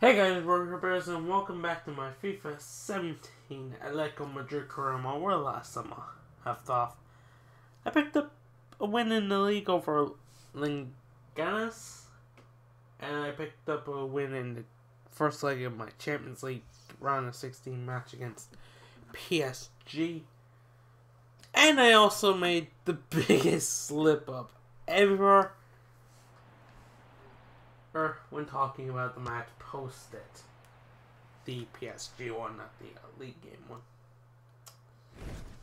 Hey guys, Burger Bears, and welcome back to my FIFA 17 Atletico Madrid career mode where last summer left off. I picked up a win in the league over Leganes, and I picked up a win in the first leg of my Champions League round of 16 match against PSG. And I also made the biggest slip up ever or when talking about the match post it. The PSG one, not the uh, league game one.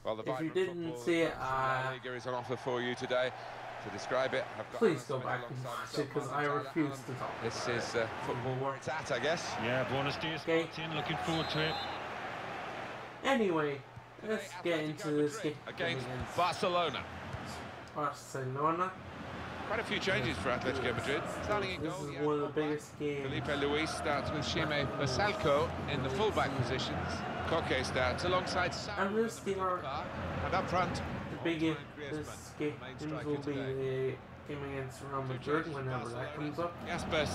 Well, the If you didn't see it, of La uh, Liga is on offer for you today. To describe it, I've got Please Alan go back and watch it because I refuse to talk This about is it. uh, football where it's at, I guess. Yeah, buenos dias, Okay. Martin. Looking forward to it. Anyway, let's get into this game Against against Barcelona. Barcelona. Quite a few changes for Atletico Madrid. Starting in This goal, is one of the biggest games. Filipe Luis starts with Sime Vrsaljko in the fullback positions. Koke starts alongside Sam I'm gonna the steal middle of our- the park. And up front, The big game, this game will be the game against Real Madrid whenever that comes up. Jasper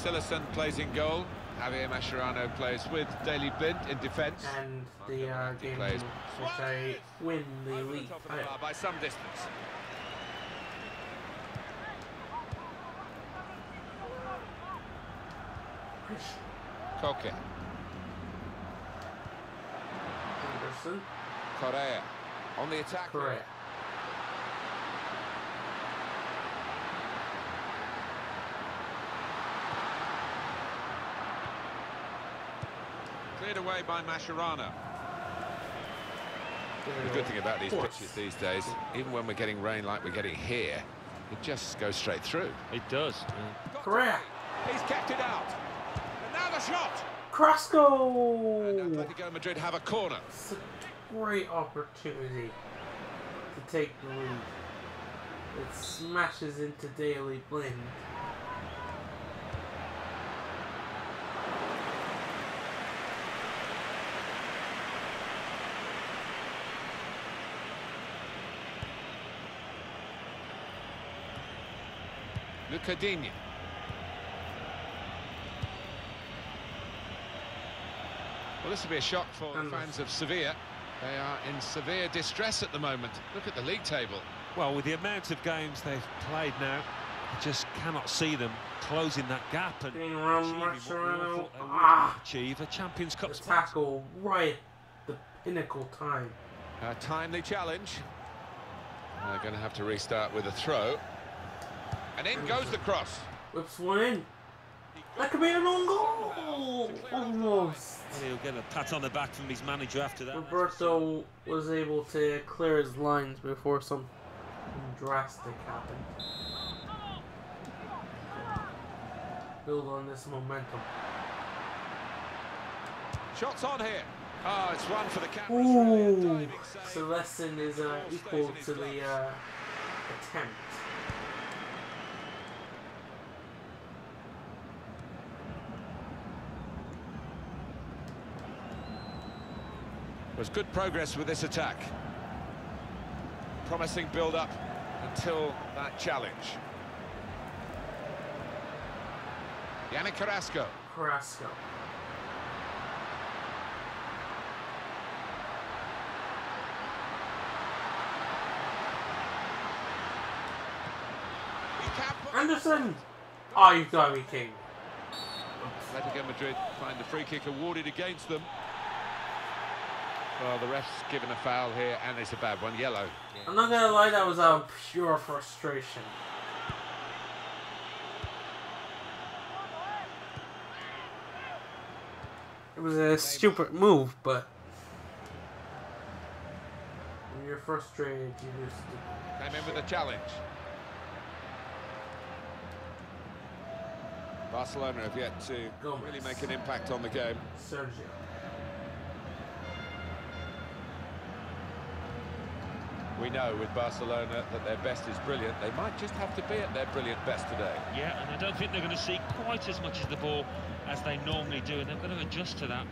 plays in goal. Javier Mascherano plays with Daley Blind in defence. And the uh, game Plays. which I win the league top of the title. bar by some distance. Koke, Anderson, Correa on the attack. correct. Cleared away by Mascherano. The good thing about these pitches these days, even when we're getting rain like we're getting here, it just goes straight through. It does. Correct. He's kept it out. And shot. And Carrasco! Atletico Madrid have a corner. It's a great opportunity to take the lead. It smashes into Daley Blind. Well, this will be a shock for the And- fans of Sevilla. They are in severe distress at the moment. Look at the league table. Well, with the amount of games they've played now, I just cannot see them closing that gap and Getting around achieving what we all they Ah! achieve a Champions Cup The tackle right the pinnacle time. A timely challenge. They're going to have to restart with a throw. And in goes the cross. Whips one in. That could be an own goal! Almost. And he'll get a pat on the back from his manager after that. Roberto was able to clear his lines before something drastic happened. Build on this momentum. Shots on here. Oh, it's one for the cameras. Ooh, Really. A. Celestin is uh, equal to the uh, attempt. Was good progress with this attack. Promising build-up until that challenge. Yannick Carrasco. Carrasco. He can't put- Anderson! Oh, you gotta be me. Atletico Madrid find the free kick awarded against them. Well, the ref's given a foul here, and it's a bad one, yellow. I'm not gonna lie, that was out of pure frustration. It was a stupid move, but when you're frustrated, you just Came in with a challenge. Barcelona have yet to Gomez. really make an impact on the game. Sergio. We know with Barcelona that their best is brilliant. They might just have to be at their brilliant best today. Yeah, and I don't think they're going to see quite as much of the ball as they normally do, and they've got to adjust to that.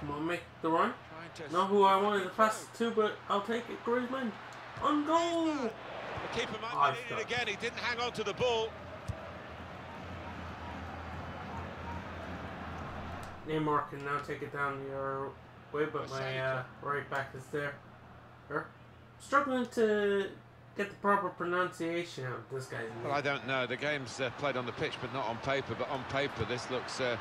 Come on, make the run. Not who I wanted to pass it to, but I'll take it. Griezmann. On goal! The keeper might I've need it again. He didn't hang on to the ball. Neymar can now take it down your way, but my uh, right back is there. Er, struggling to get the proper pronunciation out of this guy's name. Well, I don't know. The game's uh, played on the pitch, but not on paper. But on paper, this looks. Uh,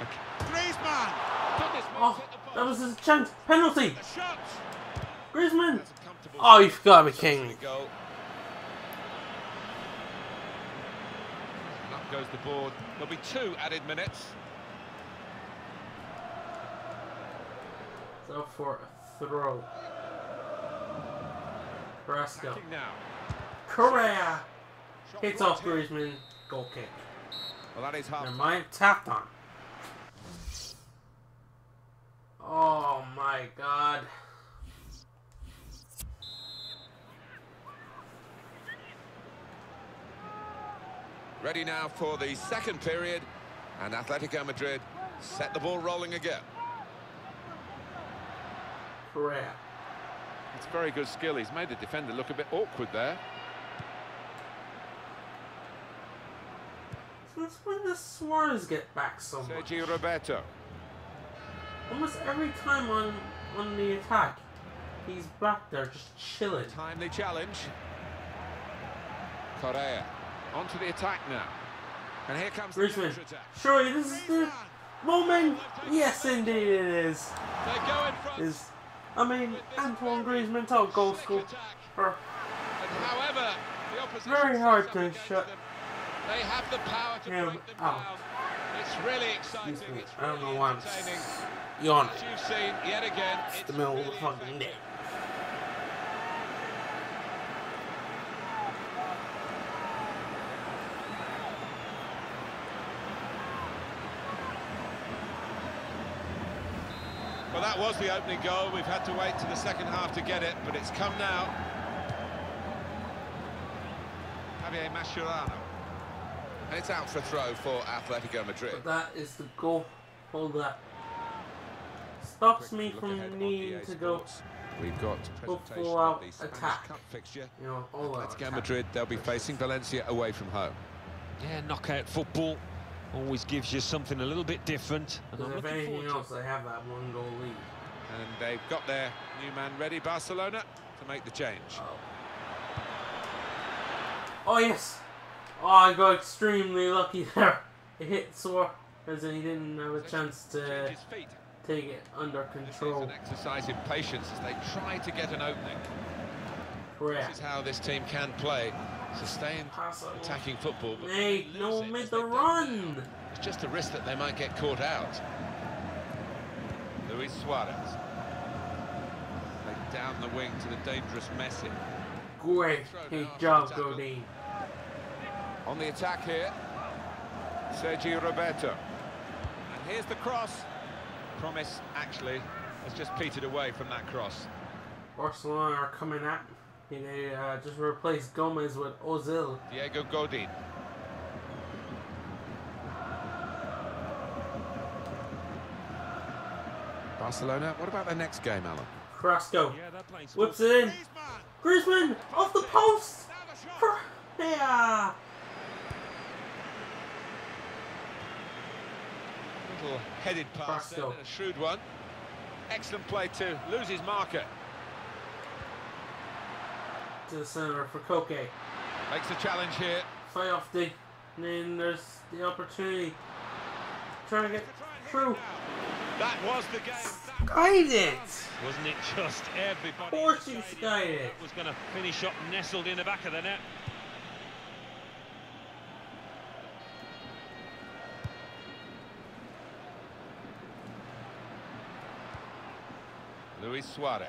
a... Griezmann! Goodness, Oh, that was his chance. Penalty! The shot! Griezmann! That's a comfortable Oh, you've got to be Certainly kidding me. Goal. And Up goes the board. There'll be two added minutes. So for a throw. Carrasco. Correa! Hits off. Griezmann. Goal kick. Well, that is half. Never mind. Tapped on. Oh my god. Ready now for the second period, and Atletico Madrid set the ball rolling again. Correa. It's very good skill. He's made the defender look a bit awkward there. Since when does Suarez get back so much? Sergi Roberto. Almost every time on on the attack, he's back there just chilling. Timely challenge. Correa. Onto the attack now. And here comes the counter-attack. Surely this is the moment. Yes, indeed it is. They go in front. Is I mean Antoine Griezmann top goal scorer. However, the opposition Very hard to shut them, They have the power to him break them out. down. It's really exciting. It's I don't really know why I'm yawning. You've seen yet again, It's it's the middle of the really fucking day. Well, that was the opening goal. We've had to wait to the second half to get it, but it's come now. Javier Mascherano. And it's out for a throw for Atletico Madrid. But that is the goal. Hold that. Stops me Quick look from on needing to go. We've got Full presentation out of the Spanish attack. Cup fixture. You know, all that. Atletico Madrid, they'll be facing Valencia away from home. Yeah, knockout football always gives you something a little bit different. And I'm if looking anything forward to else, they have that one goal lead. And they've got their new man ready, Barcelona, to make the change. Oh. Oh yes. Oh, I got extremely lucky there. It hit Suarez and he didn't have a chance to Change his feet. take it under This is control. an exercise in patience as they try to get an opening. Correct. This is how this team can play. Sustained attacking football. But they no it made the run. It's just a risk that they might get caught out. Luis Suarez. They down the wing to the dangerous Messi. Great hey, job, Godin. On the attack here, Sergi Roberto. And here's the cross. Promise, actually, has just petered away from that cross. Barcelona are coming at me. They uh, just replaced Gomez with Ozil. Diego Godin. Barcelona, what about their next game, Alan? Carrasco Yeah, they're whips it in. Griezmann off the post. Yeah. Little headed pass there, a shrewd one. Excellent play to lose his marker. To the center for Koke. Makes the challenge here. Fight off the. And then there's the opportunity. Trying to get through. That was the game. Guide it. Wasn't it just everybody? Of course decided you skied it. Was going to finish up nestled in the back of the net. Luis Suarez.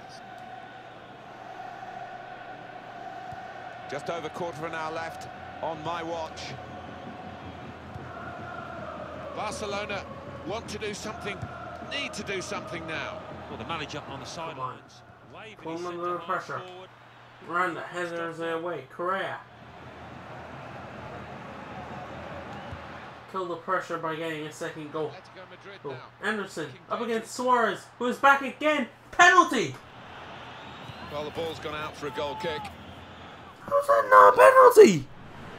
Just over quarter of an hour left on my watch. Barcelona want to do something, need to do something now. Well, the manager on the sidelines. waving Put his under the half pressure. forward. Miranda hazards it away. Correa. Kill the pressure by getting a second goal. Atletico Madrid Oh. Anderson up against Suarez, who is back again. Penalty. Well, the ball's gone out for a goal kick. How's that not a penalty?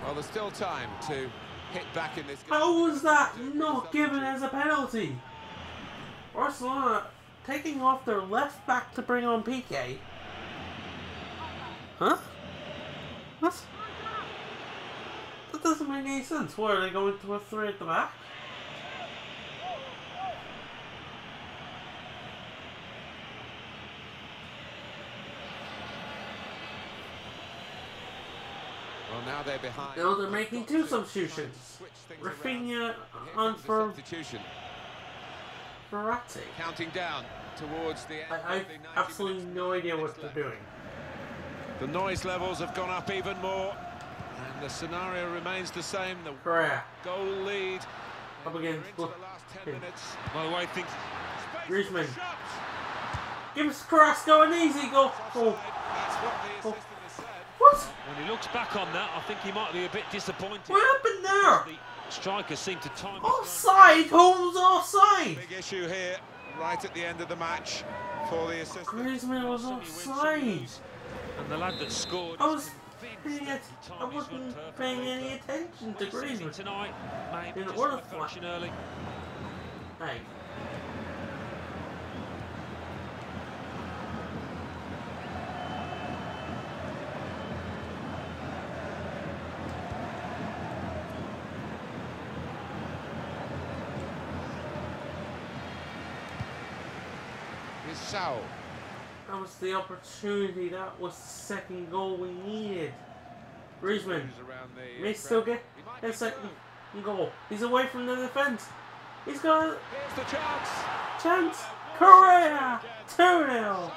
Well, there's still time to hit back in this. How was that not given as a penalty? Barcelona taking off their left back to bring on Piqué. Huh? What? That doesn't make any sense. What, are they going to a three at the back? Well, now they're behind. No, they're making two substitutions. Rafinha on for. Verratti. Counting down towards the end. I, have absolutely no idea what they're doing. The noise levels have gone up even more. And the scenario remains the same. The goal lead. Up against the last 10 Hey. minutes. By the way, things. Griezmann. Shots. Give us Carrasco an easy goal. Oh, That's what the Oh. assistant has said. what? When he looks back on that, I think he might be a bit disappointed. What happened there? The striker seemed to time. Offside? Who's offside? Big issue here, right at the end of the match for the assistant. Griezmann was Some you win, some you offside. And the lad that scored. I was convinced paying it. I timed his run wasn't paying any attention to Griezmann. tonight, maybe In just order got for- early. Hey. That was the opportunity. That was the second goal we needed. Griezmann. Who's around the May still get a second goal. He's away from the defense. He's got a chance. chance. Correa! 2 0. So much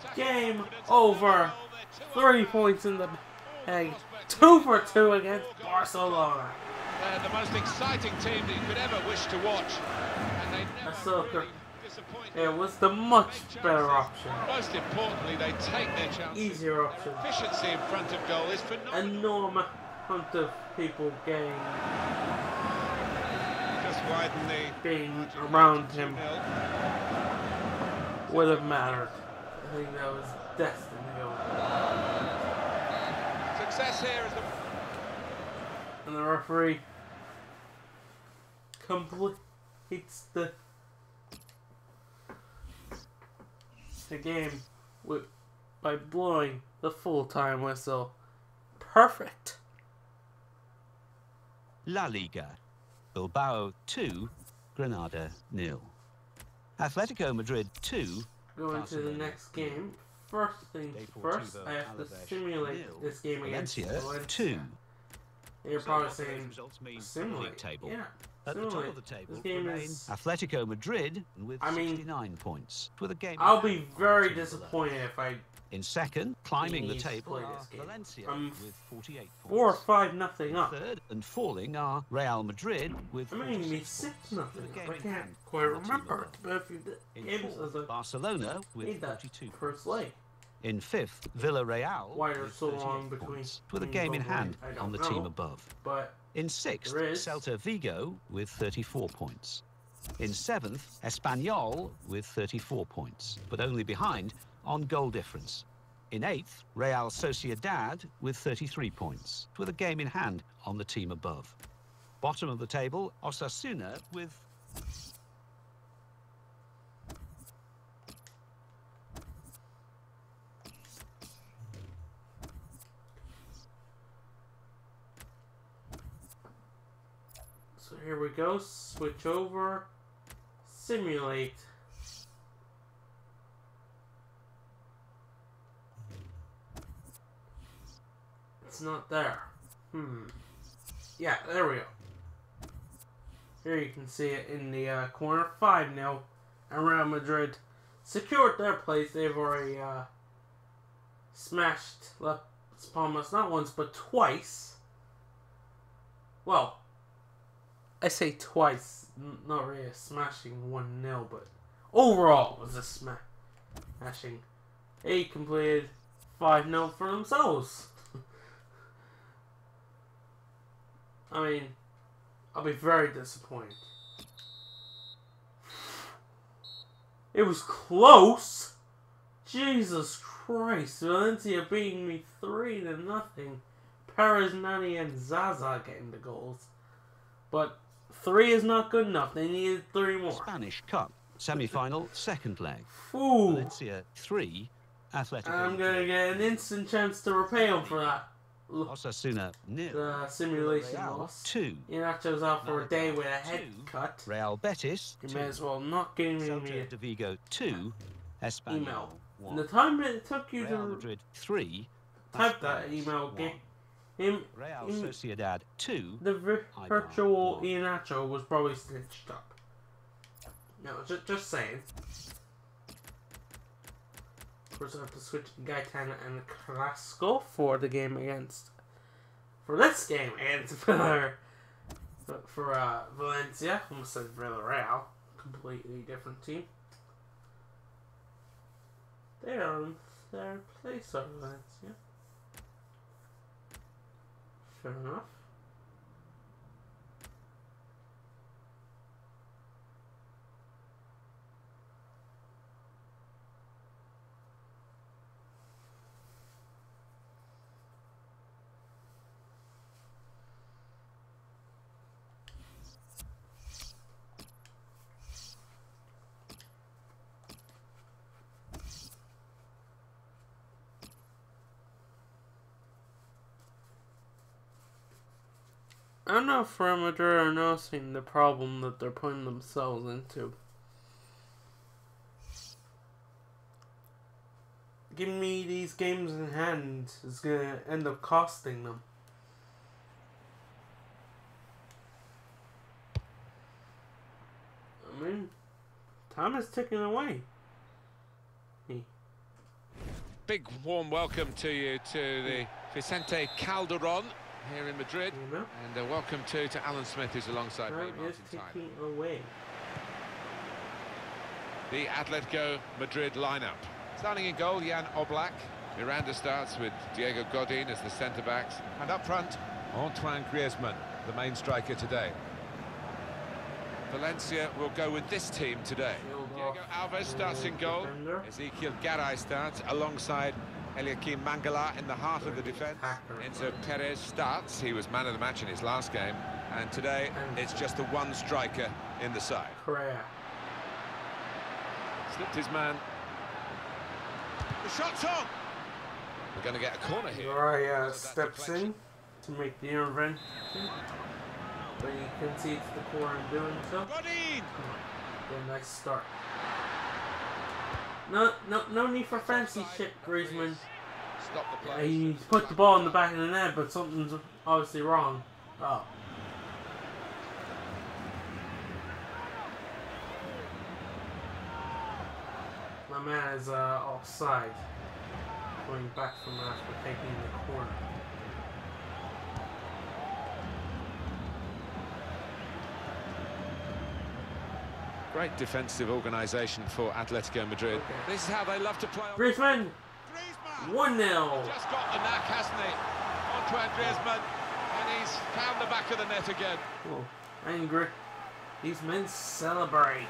attacking Game over. They're two up. Three points in the bag. Two for two against Barcelona. They're the most exciting team that you could ever wish to watch. And they never saw really her. disappoint. It was the much better option. Most importantly, they take their chances. Easier option. Their efficiency in front of goal is phenomenal. Enormous amount of people getting Just widen the being around him would have mattered. I think that was destined to go. Success here is the And the referee completes the the game with by blowing the full time whistle. Perfect. La Liga. Bilbao 2, Granada nil. Atletico Madrid 2, Going to the next game. First things first, I have to simulate this game against Valencia Valencia. 2. You're probably what do those saying results mean for the simulate. table? Yeah, At the top of the table remain is. Atletico Madrid with I mean, 69 points, with a game. I'll be very disappointed if I In second, climbing the table are. Valencia I'm with 48 four or five nothing up. Third and falling are Real Madrid with I mean, 46 six points, nothing. with a up. game I can't quite on the team remember. But if you did fourth, Barcelona with need 42 first points. leg. In fifth, Villarreal Why are with so 38 long between points, with a game in hand on the know. team above. But In sixth, Celta Vigo with 34 points. In seventh, Espanyol with 34 points, but only behind on goal difference. In eighth, Real Sociedad with 33 points, with a game in hand on the team above. Bottom of the table, Osasuna with so here we go. Switch over. Simulate. It's not there. Hmm. Yeah, there we go. Here you can see it in the uh, corner. 5 0. And Real Madrid secured their place. They've already uh, smashed Las Palmas not once but twice. Well, I say twice, not really a smashing 1 0, but overall it was a sma- smashing. They completed 5 0 for themselves. I mean, I'll be very disappointed. It was close! Jesus Christ, Valencia beating me 3 to nothing. Perez, Nani, and Zaza getting the goals. But three is not good enough. They needed three more. Spanish Cup. Semi-final, second leg. Ooh. Valencia 3, Athletic. I'm gonna get an instant chance to repay him for that. Osasuna nil. The simulation Real loss. 2. Inacho's out for a day with a head Two. cut. Real Betis You 2. may as well not give me Celta de Vigo 2. Espanyol email. And 1. the time it took you Real to Madrid 3. type that email, 1. Him, Real in- Sociedad 2. the vir- virtual Ianacho was probably stitched up. No, just, just saying. Of course, I have to switch to and Carrasco for the game against. For this game against for, for uh, Valencia. Almost said Villarreal. Completely different team. They are in third place of Valencia. Fair enough. I don't know if Real Madrid are noticing the problem that they're putting themselves into. Giving me these games in hand is gonna end up costing them. I mean, time is ticking away. Big warm welcome to you to the Vicente Calderon here in Madrid. You know, And a welcome too to Alan Smith, who's alongside me, time is Martin Tyler. away. The Atletico Madrid lineup. Starting in goal, Jan Oblak. Miranda starts with Diego Godin as the centre-backs. And up front, Antoine Griezmann, the main striker today. Valencia will go with this team today. Diego Alves starts in goal. defender. Ezequiel Garay starts alongside Eliaquim Mangala in the heart of the defence. Enzo Perez starts. He was man of the match in his last game. And today, it's just the one striker in the side. Correa. Slipped his man. The shot's on! We're going to get a corner here. So that steps in to make the intervention. But he concedes the corner doing so. Godin! A nice start. No, no, no need for fancy shit, Griezmann. Stop the Uh. He put the ball in the back of the net, but something's obviously wrong. Oh. My man is uh, offside. Going back from after taking the corner. Great defensive organisation for Atletico Madrid. Okay. This is how they love to play. Griezmann, Griezmann! 1 0. Just got the knack, hasn't he? Antoine Griezmann. And he's found the back of the net again. Oh, angry. These men celebrate.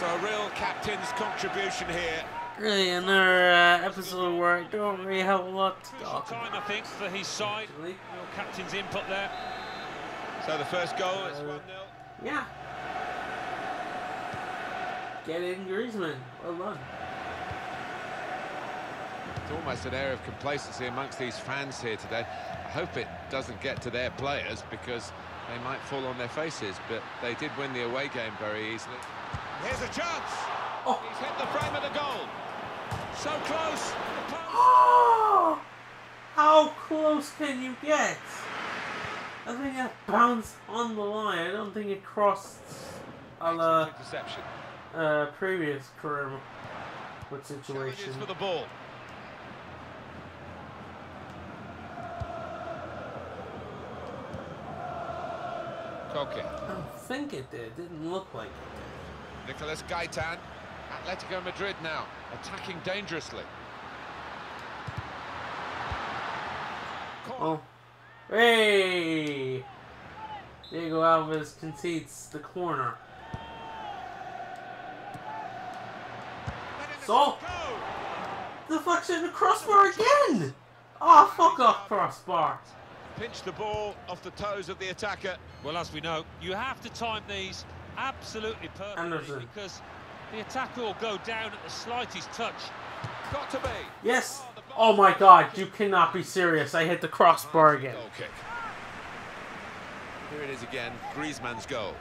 So a real captain's contribution here. Really, another uh, episode where I don't really have a lot to talk time, I think, for his side. Your captain's input there. So the first goal is Uh, 1-0. Yeah. Get in, Griezmann. Well done. It's almost an air of complacency amongst these fans here today. I hope it doesn't get to their players because they might fall on their faces, but they did win the away game very easily. Here's a chance! Oh. He's hit the frame of the goal. So close! Oh! How close can you get? I think it bounced on the line. I don't think it crossed a la Excellent uh, interception. Uh, previous career with situation. for the ball. Koke. I don't think it did. It didn't look like it Nicolas Gaitan. Atletico Madrid now attacking dangerously. Oh. Hey! Diego Alves concedes the corner. Let The go. Deflection to crossbar again! Oh, fuck off, crossbar. Pinch the ball off the toes of the attacker. Well, as we know, you have to time these absolutely perfectly Anderson. because the attacker will go down at the slightest touch. Got to be. Yes. Oh my god, you cannot be serious. I hit the crossbar again. Here it is again, Griezmann's goal.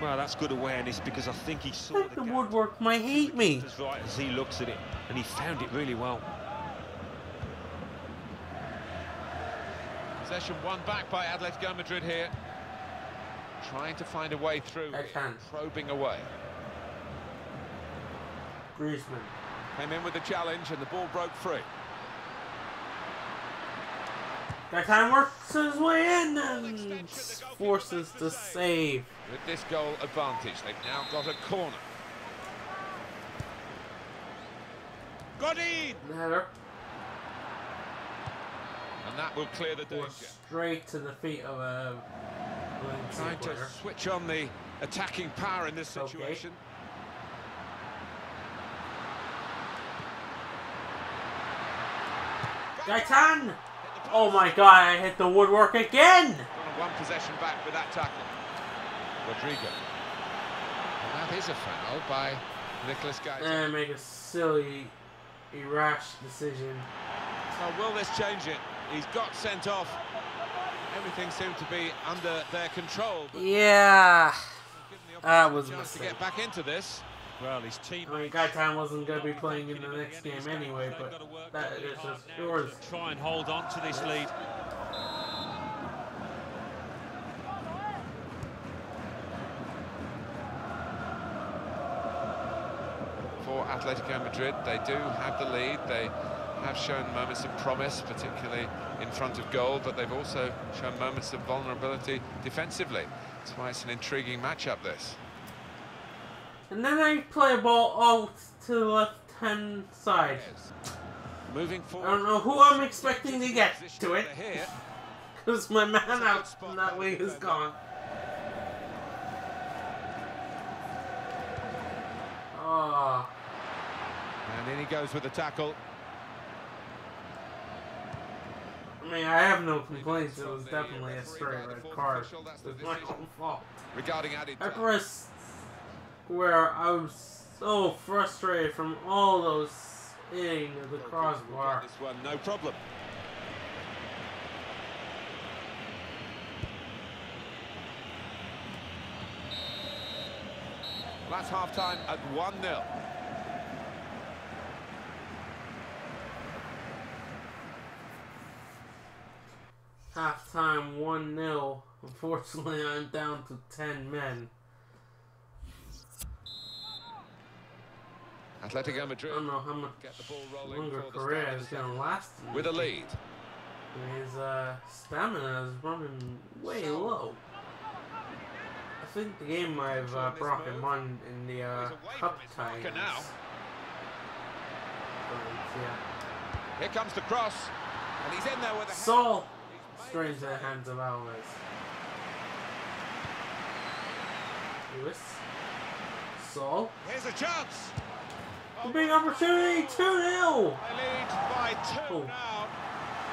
Well, that's good awareness because I think he saw the the woodwork might hate me. as right as he looks at it, and he found it really well. Possession won back by Atletico Madrid here. Trying to find a way through, probing away. Griezmann. Came in with the challenge and the ball broke free. That time works his way in and forces the save. With this goal advantage, they've now got a corner. Godin! And that will clear the danger. straight to the feet of a Trying to switch on the attacking power in this Okay. situation. Gaitan! Oh my god, I hit the woodwork again! One possession back with that tackle. Rodrigo. And that is a foul by Nicolas Gaitan. And eh, I make a silly, rash decision. So will this change it? He's got sent off. Everything seemed to be under their control. Yeah. That was a chance to get back into this. Well, his I mean, teammates... Gaitan wasn't going to be playing in the next game anyway, but that is just yours. Try and hold on to this lead. for Atletico Madrid. They do have the lead. They have shown moments of promise, particularly in front of goal, but they've also shown moments of vulnerability defensively. That's why it's an intriguing matchup, this. And then I play a ball out to the left hand side. Moving forward. I don't know who I'm expecting to get to it, because my man out in that wing is gone. Oh, And in he goes with the tackle. I mean, I have no complaints. It was definitely a straight red card. It was my own fault. Regarding I pressed where I was so frustrated from all those hitting of the crossbar. This one, no problem. That's half time at 1 0. Half time 1 0. Unfortunately, I'm down to 10 men. Atletico I Madrid don't know how much get the ball rolling longer Correa is going to last. with a lead. His uh, stamina is running way low. I think the game might have uh, brought him on in the uh, cup from his ties. marker now. But, yeah. Here comes the cross, and he's in there with a. Saul straight into the hands of Alves. Lewis. Saul. Here's a chance. A big opportunity, 2 0. They lead by two Oh. now.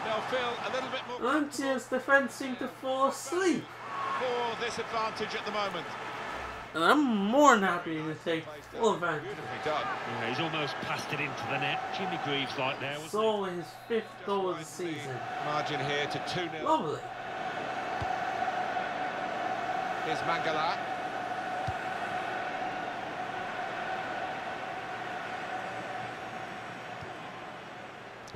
They'll feel a little bit more Valencia's defense seemed to fall asleep. for this advantage at the moment. And I'm more than happy to take full advantage. Done. Yeah, he's almost passed it into the net. Jimmy Greaves like there, wasn't Saul his fifth goal of the season. Margin here to 2 0. Lovely. Here's Mangala.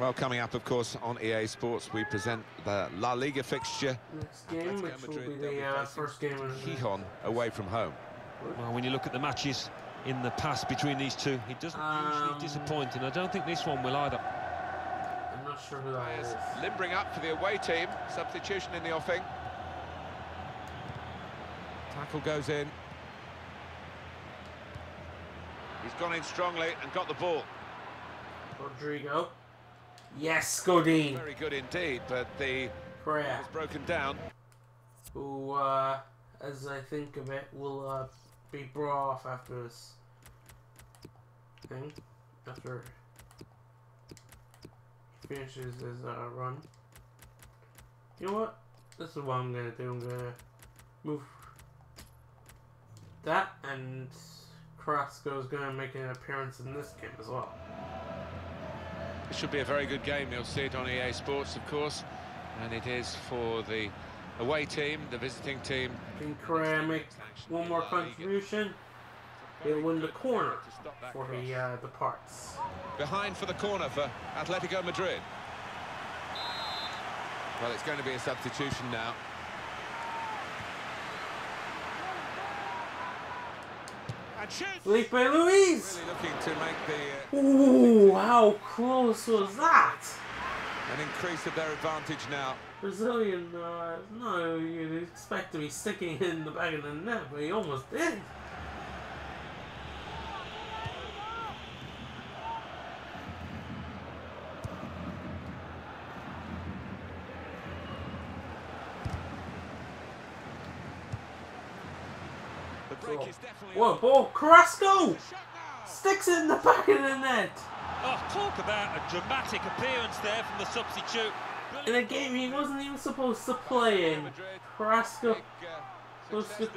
Well, coming up, of course, on EA Sports, we present the La Liga fixture. Next game, which Madrid, be they'll be the uh, first game of the Gijon away from home. Well, when you look at the matches in the past between these two, he doesn't Um, usually disappoint, and I don't think this one will either. I'm not sure who that Players is. limbering up for the away team. Substitution in the offing. Tackle goes in. He's gone in strongly and got the ball. Rodrigo. Yes, Godin. Very good indeed, but the was broken down. Who, uh, as I think of it, will uh, be brought off after this thing. After he finishes his uh, run. You know what? This is what I'm gonna do. I'm gonna move that and Carrasco is going to make an appearance in this game as well. It should be a very good game. You'll see it on EA Sports, of course, and it is for the away team, the visiting team. Can Correa make one more contribution? He'll win the corner for he uh, departs. Behind for the corner for Atletico Madrid. Well, it's going to be a substitution now. Filipe Luis! Really looking to make the... Uh, Ooh, how close was that? An increase of their advantage now. Brazilian, uh, no, you'd expect to be sticking in the back of the net, but he almost did. What ball? Carrasco! Sticks it in the back of the net! Oh, talk about a dramatic appearance there from the substitute. In a game he wasn't even supposed to play in. Carrasco uh, was the,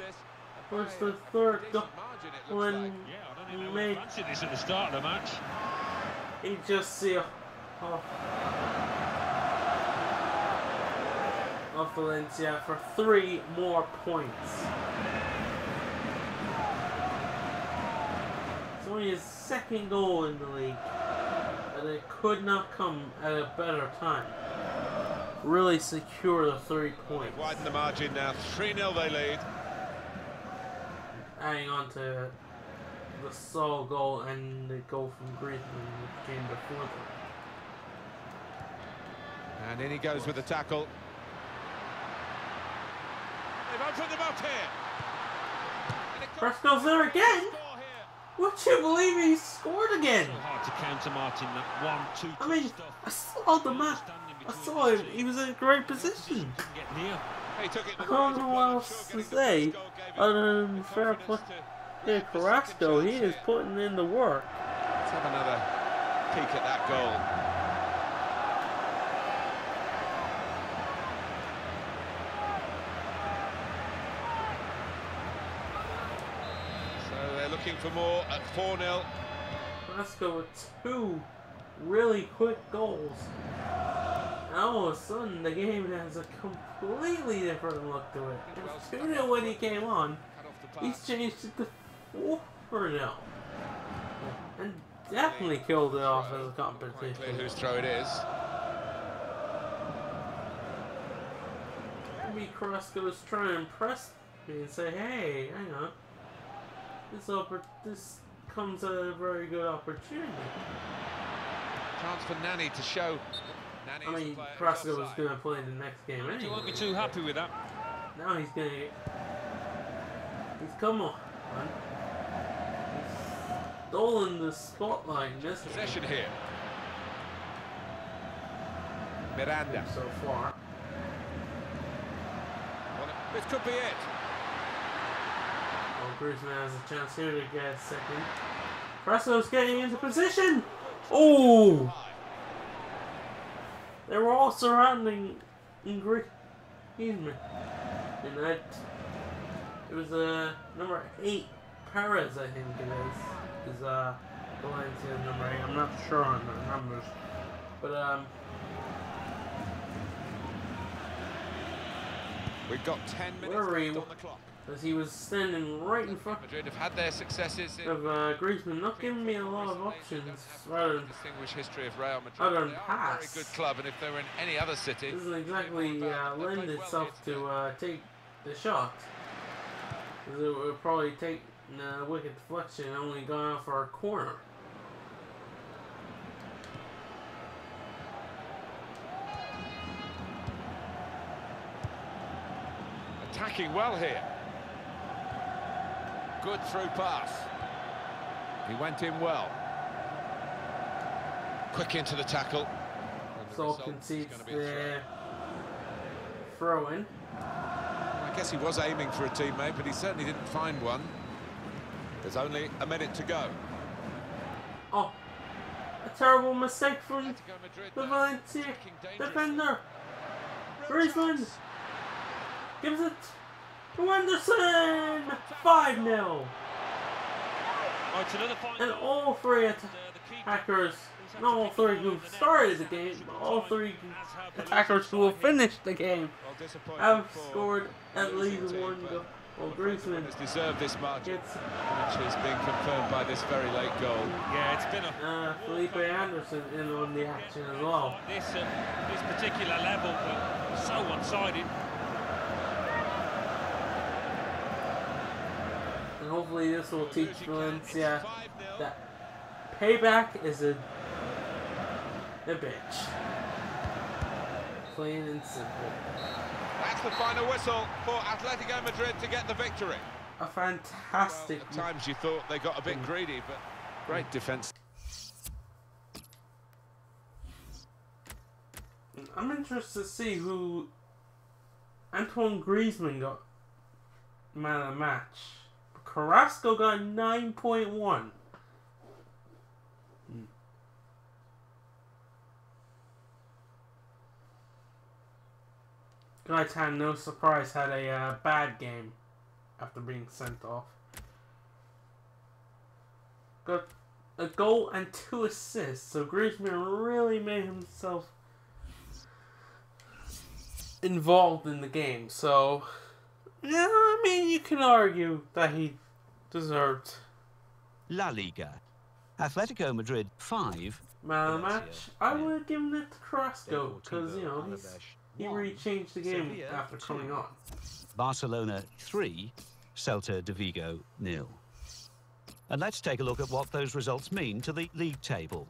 was the third goal when Yeah, I don't even made this at the start of the match. he just see off, off Valencia for three more points. Only his second goal in the league, and it could not come at a better time. Really secure the three points. Widen the margin now. 3-0 they lead. adding on to the Saul goal and the goal from Griezmann which came before them. And in he goes with the tackle. They've opened them up here. Comes- Fresco's there again? Score here. Would you believe he scored again? So hard to counter Martin that one, two. I mean, I saw the match. I saw him. He was in a great position. Get near. He took it I don't know what else to say other than fair play. Yeah, Carrasco, he is putting in the work. Let's have another peek at that goal. So they're looking for more at 4-0. Carrasco with two really quick goals. And all of a sudden, the game has a completely different look to it. It was 2 0 when he came on. Cut off the He's changed it to 4 0. And definitely killed it off as a clear competition. whose throw it is. Maybe Carrasco's trying to impress me and say, hey, hang on. This, this comes at a very good opportunity. Chance for Nani to show. Nani I mean, Carrasco was going to play in the next game You anyway. won't be too happy with that. Now he's gonna get. He's come on. Man. He's stolen the spotlight this Possession here. Miranda. so far. Well, this could be it. Well, Griezmann has a chance here to get second. Presso's getting into position. Oh! They were all surrounding Grie- Griezmann, and that it was uh, number eight Perez, I think it is, is uh Valencia's number eight. I'm not sure on the numbers, but um. We've got 10 minutes left on the clock. As he was standing right in front Madrid have had their successes in of uh, Griezmann, not giving me a lot of options. Rather than distinguished history of Real Madrid. Other than pass. very good club, and if they were in any other city, doesn't exactly uh, lend itself to uh, take the shot. 'Cause it would probably take a uh, wicked deflection and only gone for a corner. attacking well here. Good through pass. He went in well. Quick into the tackle. So concedes gonna be a throw. the throw in. I guess he was aiming for a teammate, but he certainly didn't find one. There's only a minute to go. Oh, a terrible mistake from the Valencia defender. Griezmann gives it. Wenderson! 5 0. Oh, it's another final. And all three And, uh, the keeper attackers, not all three who over the net. started the game, but all three As her Blues attackers who will side. finish the game have scored at least one goal. Well, Griezmann has deserved this margin, gets which has been confirmed by this very late goal. Yeah, it's been a uh, Felipe Anderson in on the action as well. this at this particular level, but so one-sided. Hopefully this will teach Losing count, it's Valencia 5-0. that payback is a, a bitch. Plain and simple. That's the final whistle for Atletico Madrid to get the victory. A Well, fantastic at times you thought they got a bit mm. greedy, but great defence. I'm interested to see who Antoine Griezmann got man of the match. Carrasco got 9.1. Hmm. Gaitan, no surprise, had a uh, bad game after being sent off. Got a goal and two assists, so Griezmann really made himself involved in the game. So, yeah, I mean, you can argue that he deserved La Liga. Atletico Madrid 5. man of the match. I would have given it to Carrasco because you know he's, he really changed the game Sevilla, after coming on. Barcelona 3, Celta de Vigo nil. And let's take a look at what those results mean to the league table.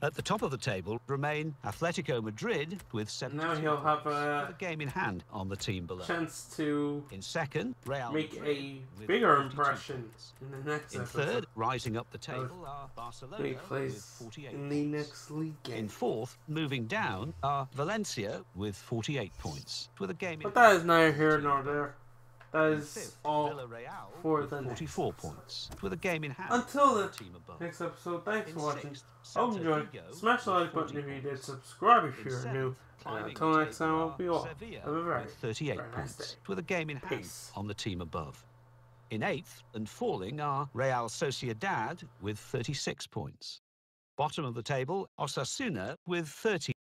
At the top of the table remain Atletico Madrid with 72 Now he'll have uh, a a game in hand on the team below. chance to In second, Real make Madrid a bigger impression in the next In episode. third, rising up the table are Barcelona with 48 in the next league game. In fourth, moving down, are Valencia with 48 points, with a game But that is neither here nor there. That In all for the next 44 episode. points, with a game in hand. Until the team above. next episode, thanks In for watching. Hope you enjoyed. Smash the like button if you did. Subscribe if you're seventh, new. And until uh, next time, I'll be all. Have a very, 38 very nice points, day. with a game in hand Peace. on the team above. In eighth and falling are Real Sociedad with 36 points. Bottom of the table, Osasuna with 30